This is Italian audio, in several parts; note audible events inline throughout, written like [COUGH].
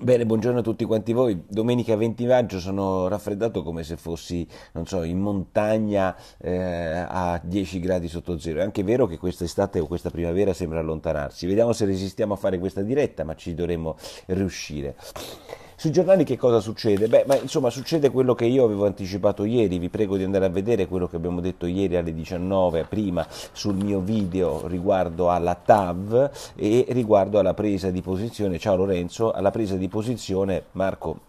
Bene, buongiorno a tutti quanti voi. Domenica 20 maggio sono raffreddato come se fossi, non so, in montagna eh, a 10 gradi sotto zero. È anche vero che quest'estate o questa primavera sembra allontanarsi. Vediamo se resistiamo a fare questa diretta, ma ci dovremo riuscire. Sui giornali che cosa succede? Beh, ma insomma succede quello che io avevo anticipato ieri, vi prego di andare a vedere quello che abbiamo detto ieri alle 19 prima sul mio video riguardo alla TAV e riguardo alla presa di posizione, ciao Lorenzo, alla presa di posizione Marco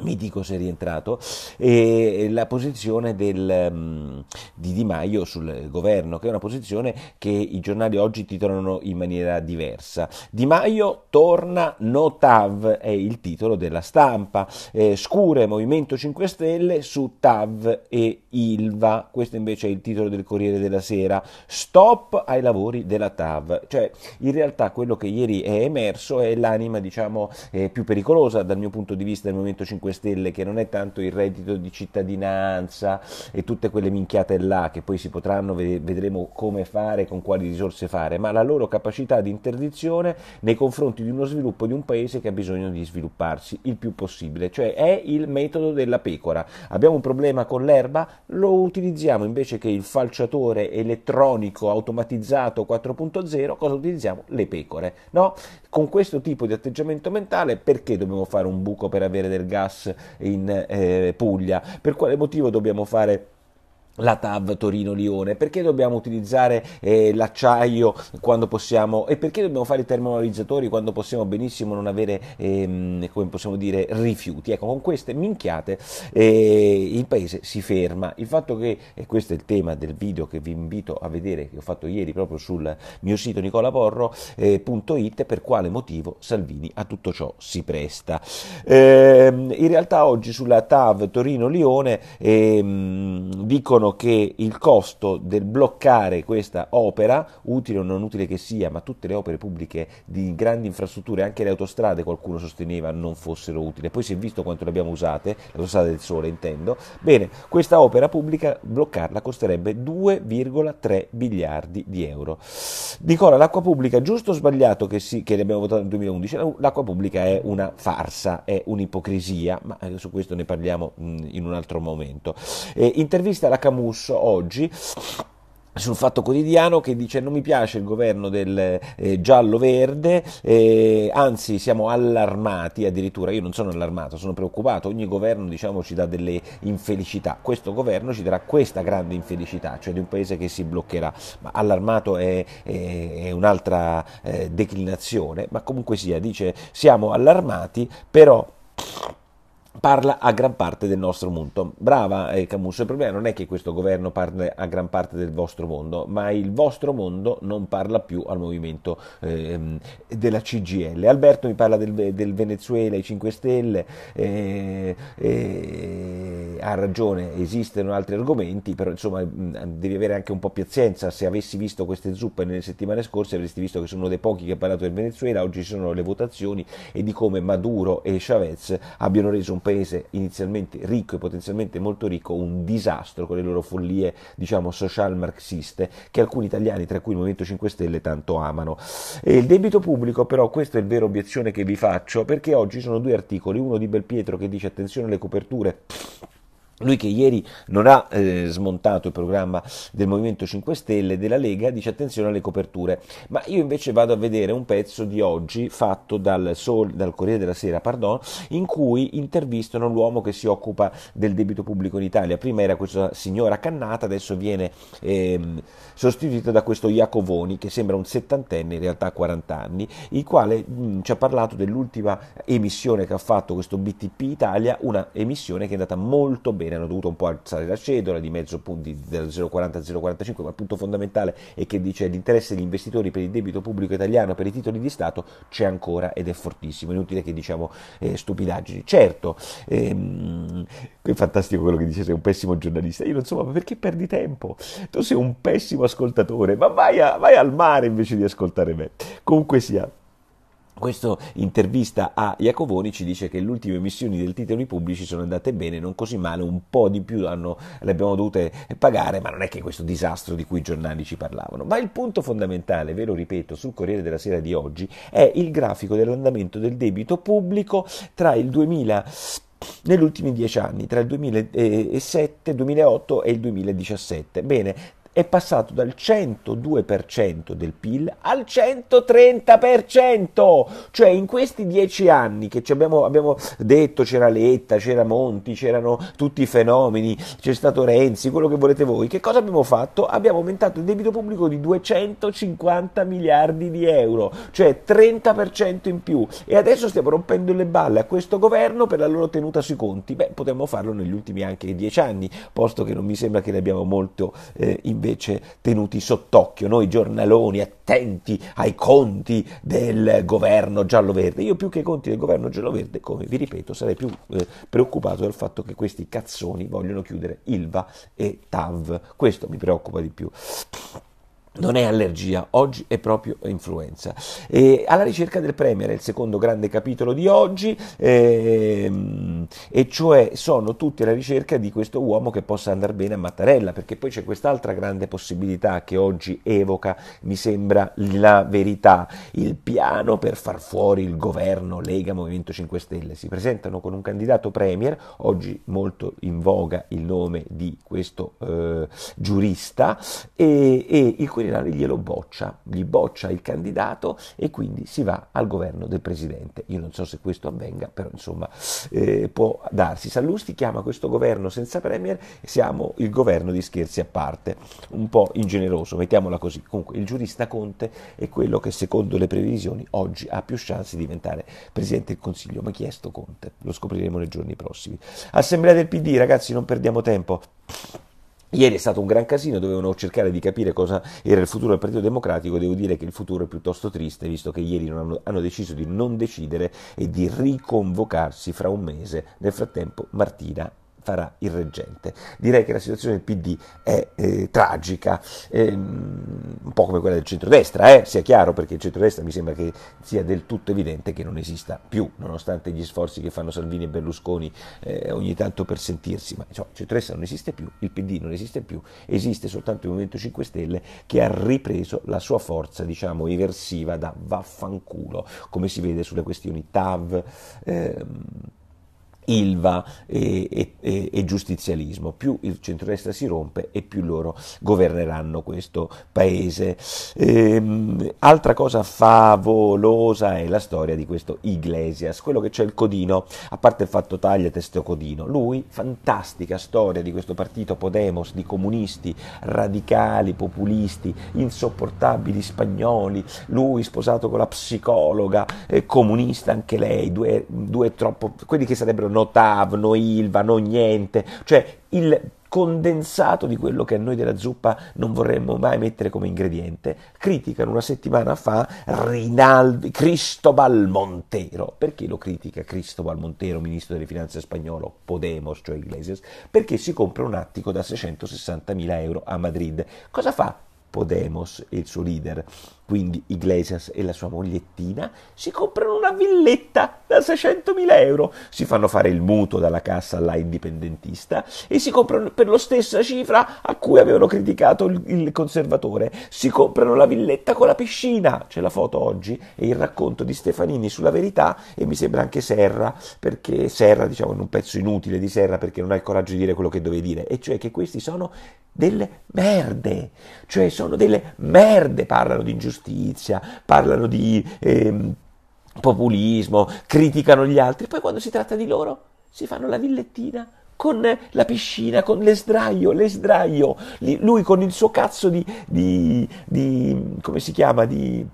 mi dico se è rientrato, e la posizione del, um, di Di Maio sul governo, che è una posizione che i giornali oggi titolano in maniera diversa. Di Maio torna no TAV, è il titolo della stampa, eh, scure Movimento 5 Stelle su TAV e Ilva, questo invece è il titolo del Corriere della Sera, stop ai lavori della TAV, cioè in realtà quello che ieri è emerso è l'anima diciamo eh, più pericolosa dal mio punto di vista del Movimento 5 5 Stelle, che non è tanto il reddito di cittadinanza e tutte quelle minchiate là che poi si potranno, vedremo come fare, con quali risorse fare, ma la loro capacità di interdizione nei confronti di uno sviluppo di un paese che ha bisogno di svilupparsi il più possibile, cioè è il metodo della pecora. Abbiamo un problema con l'erba, lo utilizziamo invece che il falciatore elettronico automatizzato 4.0, cosa utilizziamo? Le pecore, no? Con questo tipo di atteggiamento mentale perché dobbiamo fare un buco per avere del gas in eh, Puglia. Per quale motivo dobbiamo fare la TAV Torino-Lione, perché dobbiamo utilizzare eh, l'acciaio quando possiamo e perché dobbiamo fare i termovalorizzatori quando possiamo benissimo non avere, ehm, come possiamo dire, rifiuti. Ecco, con queste minchiate eh, il paese si ferma. Il fatto che, e questo è il tema del video che vi invito a vedere, che ho fatto ieri proprio sul mio sito nicolaporro.it, eh, per quale motivo Salvini a tutto ciò si presta. Ehm, in realtà oggi sulla TAV Torino-Lione ehm, dicono dicono che il costo del bloccare questa opera, utile o non utile che sia, ma tutte le opere pubbliche di grandi infrastrutture, anche le autostrade qualcuno sosteneva non fossero utili, poi si è visto quanto le abbiamo usate, le autostrade del sole intendo, bene, questa opera pubblica bloccarla costerebbe 2,3 miliardi di euro. Nicola, l'acqua pubblica, giusto o sbagliato che, sì, che abbiamo votato nel 2011, l'acqua pubblica è una farsa, è un'ipocrisia, ma eh, su questo ne parliamo in un altro momento. Eh, intervista alla Camorra Camus oggi sul Fatto Quotidiano che dice non mi piace il governo del eh, giallo-verde, eh, anzi siamo allarmati addirittura, io non sono allarmato, sono preoccupato, ogni governo diciamo ci dà delle infelicità, questo governo ci darà questa grande infelicità, cioè di un paese che si bloccherà, ma allarmato è, è, è un'altra eh, declinazione, ma comunque sia, dice siamo allarmati, però parla a gran parte del nostro mondo. Brava eh, Camus, il problema non è che questo governo parla a gran parte del vostro mondo, ma il vostro mondo non parla più al movimento eh, della CGL. Alberto mi parla del, del Venezuela, i 5 Stelle, eh, eh, ha ragione, esistono altri argomenti, però insomma devi avere anche un po' pazienza, se avessi visto queste zuppe nelle settimane scorse avresti visto che sono uno dei pochi che ha parlato del Venezuela, oggi ci sono le votazioni e di come Maduro e Chavez abbiano reso un paese inizialmente ricco e potenzialmente molto ricco un disastro con le loro follie, diciamo, social marxiste che alcuni italiani, tra cui il Movimento 5 Stelle, tanto amano. E il debito pubblico, però, questa è la vera obiezione che vi faccio, perché oggi sono due articoli, uno di Belpietro che dice attenzione alle coperture lui che ieri non ha eh, smontato il programma del Movimento 5 Stelle, della Lega, dice attenzione alle coperture. Ma io invece vado a vedere un pezzo di oggi fatto dal, Sol, dal Corriere della Sera, pardon, in cui intervistano l'uomo che si occupa del debito pubblico in Italia. Prima era questa signora Cannata, adesso viene eh, sostituita da questo Iacovoni, che sembra un settantenne, in realtà 40 anni, il quale mh, mm, ci ha parlato dell'ultima emissione che ha fatto questo BTP Italia, una emissione che è andata molto bene bene, hanno dovuto un po' alzare la cedola di mezzo punti da 0,40 a 0,45, ma il punto fondamentale è che dice l'interesse degli investitori per il debito pubblico italiano, per i titoli di Stato, c'è ancora ed è fortissimo, inutile che diciamo eh, stupidaggini. Certo, ehm, è fantastico quello che dice, sei un pessimo giornalista, io non so, ma perché perdi tempo? Tu sei un pessimo ascoltatore, ma vai, a, vai al mare invece di ascoltare me. Comunque sia. Questa intervista a Iacovoni ci dice che le ultime emissioni dei titoli pubblici sono andate bene, non così male, un po' di più hanno, le abbiamo dovute pagare, ma non è che questo disastro di cui i giornali ci parlavano. Ma il punto fondamentale, ve lo ripeto, sul Corriere della Sera di oggi è il grafico dell'andamento del debito pubblico tra il 2000 negli ultimi dieci anni, tra il 2007, 2008 e il 2017. Bene, è passato dal 102% del PIL al 130%, cioè in questi dieci anni che abbiamo, abbiamo, detto c'era Letta, c'era Monti, c'erano tutti i fenomeni, c'è stato Renzi, quello che volete voi, che cosa abbiamo fatto? Abbiamo aumentato il debito pubblico di 250 miliardi di euro, cioè 30% in più e adesso stiamo rompendo le balle a questo governo per la loro tenuta sui conti. Beh, potremmo farlo negli ultimi anche dieci anni, posto che non mi sembra che ne abbiamo molto eh, invece invece tenuti sott'occhio, noi giornaloni attenti ai conti del governo giallo-verde. Io più che ai conti del governo giallo-verde, come vi ripeto, sarei più eh, preoccupato del fatto che questi cazzoni vogliono chiudere Ilva e TAV. Questo mi preoccupa di più non è allergia, oggi è proprio influenza. E alla ricerca del Premier è il secondo grande capitolo di oggi, ehm, e cioè sono tutti alla ricerca di questo uomo che possa andare bene a Mattarella, perché poi c'è quest'altra grande possibilità che oggi evoca, mi sembra, la verità, il piano per far fuori il governo Lega Movimento 5 Stelle. Si presentano con un candidato Premier, oggi molto in voga il nome di questo eh, giurista, e, e il Quirinale glielo boccia, gli boccia il candidato e quindi si va al governo del presidente. Io non so se questo avvenga, però insomma eh, può darsi. Sallusti chiama questo governo senza premier, siamo il governo di scherzi a parte, un po' ingeneroso, mettiamola così. Comunque il giurista Conte è quello che secondo le previsioni oggi ha più chance di diventare presidente del Consiglio. Ma chi è sto Conte? Lo scopriremo nei giorni prossimi. Assemblea del PD, ragazzi, non perdiamo tempo. Ieri è stato un gran casino, dovevano cercare di capire cosa era il futuro del Partito Democratico, devo dire che il futuro è piuttosto triste, visto che ieri hanno, hanno, deciso di non decidere e di riconvocarsi fra un mese. Nel frattempo Martina farà il reggente. Direi che la situazione del PD è eh, tragica, ehm, un po' come quella del centrodestra, eh, sia chiaro, perché il centrodestra mi sembra che sia del tutto evidente che non esista più, nonostante gli sforzi che fanno Salvini e Berlusconi eh, ogni tanto per sentirsi, ma insomma, il centrodestra non esiste più, il PD non esiste più, esiste soltanto il Movimento 5 Stelle che ha ripreso la sua forza, diciamo, eversiva da vaffanculo, come si vede sulle questioni TAV. Ehm, Ilva e, e, e, giustizialismo. Più il centrodestra si rompe e più loro governeranno questo paese. Ehm, altra cosa favolosa è la storia di questo Iglesias, quello che c'è il codino, a parte il fatto taglia testo codino, lui, fantastica storia di questo partito Podemos, di comunisti, radicali, populisti, insopportabili spagnoli, lui sposato con la psicologa, eh, comunista anche lei, due, due troppo, quelli che sarebbero no TAV, no ILVA, no niente, cioè il condensato di quello che noi della zuppa non vorremmo mai mettere come ingrediente, criticano una settimana fa Rinaldi, Cristobal Montero. Perché lo critica Cristobal Montero, ministro delle finanze spagnolo, Podemos, cioè Iglesias? Perché si compra un attico da 660 mila euro a Madrid. Cosa fa? Podemos e il suo leader, quindi Iglesias e la sua mogliettina, si comprano una villetta da 600.000 euro, si fanno fare il mutuo dalla cassa alla indipendentista e si comprano per la stessa cifra a cui avevano criticato il, conservatore, si comprano la villetta con la piscina, c'è la foto oggi e il racconto di Stefanini sulla verità e mi sembra anche Serra, perché Serra diciamo in un pezzo inutile di Serra perché non ha il coraggio di dire quello che deve dire, e cioè che questi sono delle merde, cioè sono delle merde, parlano di ingiustizia, parlano di eh, populismo, criticano gli altri, poi quando si tratta di loro si fanno la villettina con la piscina, con l'esdraio, l'esdraio, lui con il suo cazzo di, di, di come si chiama, di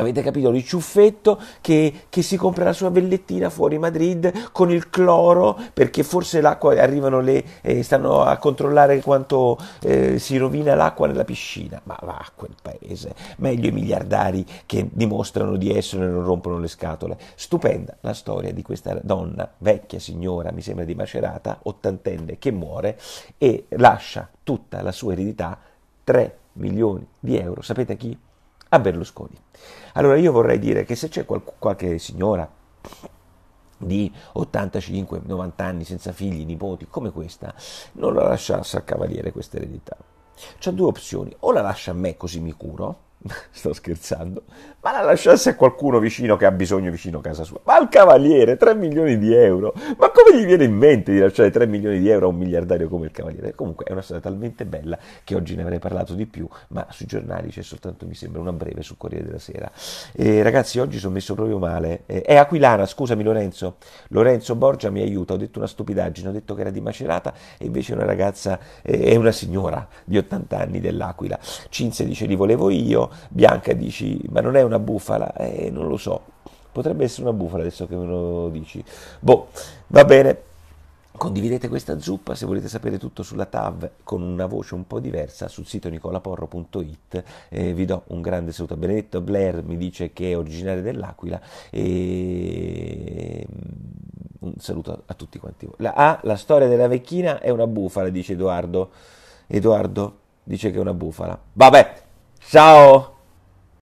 Avete capito? Il ciuffetto che, che, si compra la sua vellettina fuori Madrid con il cloro perché forse l'acqua arrivano le eh, stanno a controllare quanto eh, si rovina l'acqua nella piscina. Ma va a quel paese, meglio i miliardari che dimostrano di essere e non rompono le scatole. Stupenda la storia di questa donna, vecchia signora, mi sembra di Macerata, ottantenne, che muore e lascia tutta la sua eredità, 3 milioni di euro. Sapete a chi? A Berlusconi. Allora io vorrei dire che se c'è qual- qualche signora di 85-90 anni senza figli, nipoti, come questa, non la lasciasse al cavaliere questa eredità. C'ha due opzioni, o la lascia a me così mi curo, [LAUGHS] sto scherzando, ma la lasciasse a qualcuno vicino che ha bisogno vicino a casa sua. Ma al cavaliere, 3 milioni di euro! Ma come gli viene in mente di lasciare 3 milioni di euro a un miliardario come il cavaliere? Comunque è una storia talmente bella che oggi ne avrei parlato di più, ma sui giornali c'è soltanto, mi sembra, una breve sul Corriere della Sera. E ragazzi, oggi sono messo proprio male. Eh, è aquilana, scusami Lorenzo. Lorenzo Borgia mi aiuta, ho detto una stupidaggine, ho detto che era di Macerata e invece è una ragazza, eh, è una signora di 80 anni dell'Aquila. Cinzia dice li volevo io, Bianca dici, ma non è una bufala? Eh, non lo so. Potrebbe essere una bufala adesso che me lo dici. Boh, va bene. Condividete questa zuppa se volete sapere tutto sulla TAV con una voce un po' diversa sul sito nicolaporro.it. Eh, vi do un grande saluto a Benedetto Blair, mi dice che è originario dell'Aquila e un saluto a tutti quanti voi. La, ah, la storia della vecchina è una bufala, dice Edoardo. Edoardo dice che è una bufala. Vabbè, ciao!